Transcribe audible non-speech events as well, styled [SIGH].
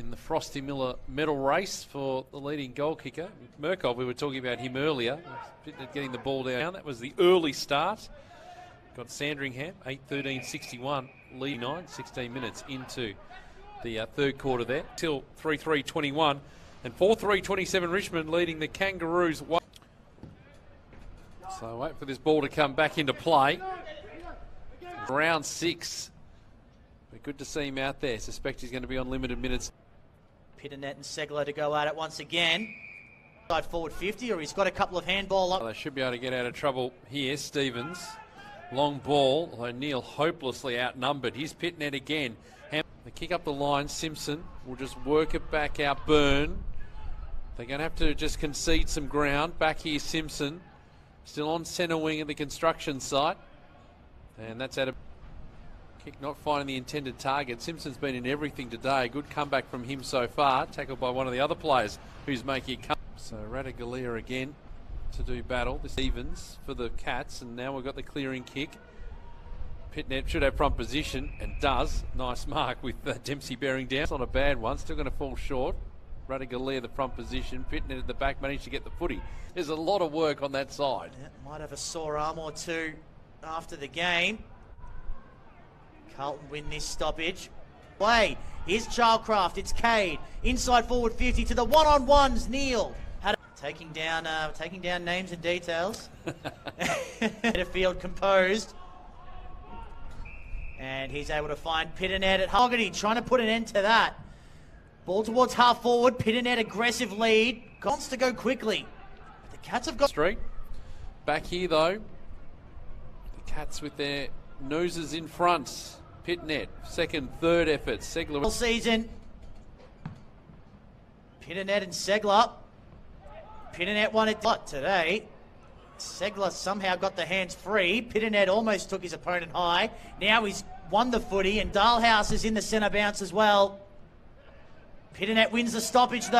in the Frosty Miller medal race for the leading goal kicker. Murkov, we were talking about him earlier, getting the ball down. That was the early start. Got Sandringham, 8 13 61, lead 9, 16 minutes into the uh, third quarter there, till 3 3 21. And 4 3 27 Richmond leading the Kangaroos. So wait for this ball to come back into play. Round six. Good to see him out there. Suspect he's going to be on limited minutes. Pittonet and Segler to go at it once again. Side forward 50, or he's got a couple of handball up. They should be able to get out of trouble here. Stevens, long ball. O'Neill hopelessly outnumbered. Here's Pittonet again. They kick up the line. Simpson will just work it back out. Burn. They're going to have to just concede some ground. Back here, Simpson. Still on centre wing at the construction site. And that's out of kick not finding the intended target. Simpson's been in everything today. Good comeback from him so far. Tackled by one of the other players who's making it come. So Ratugolea again to do battle. This evens for the Cats. And now we've got the clearing kick. Pittonet should have front position and does. Nice mark with uh, Dempsey bearing down. It's not a bad one. Still going to fall short. Ratugolea the front position. Pittonet at the back managed to get the footy. There's a lot of work on that side. Yeah, might have a sore arm or two after the game. Carlton win this stoppage. Play. Here's Childcraft. It's Cade. Inside forward 50 to the one-on-ones. Neil. Taking down, uh, taking down names and details. [LAUGHS] field composed. And he's able to find Pittonet at Hoggerty, trying to put an end to that. Ball towards half forward. Pittonet aggressive lead. Wants to go quickly. The Cats have got... Street. Back here, though. The Cats with their noses in front. Pittonet, second, third effort. Segler. All season. Pittonet and Segler. Pittonet won it lot today. Segler somehow got the hands free. Pittonet almost took his opponent high. Now he's won the footy, and Dahlhaus is in the centre bounce as well. Pittonet wins the stoppage though.